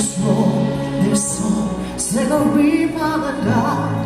just wrote this song Said I'll be my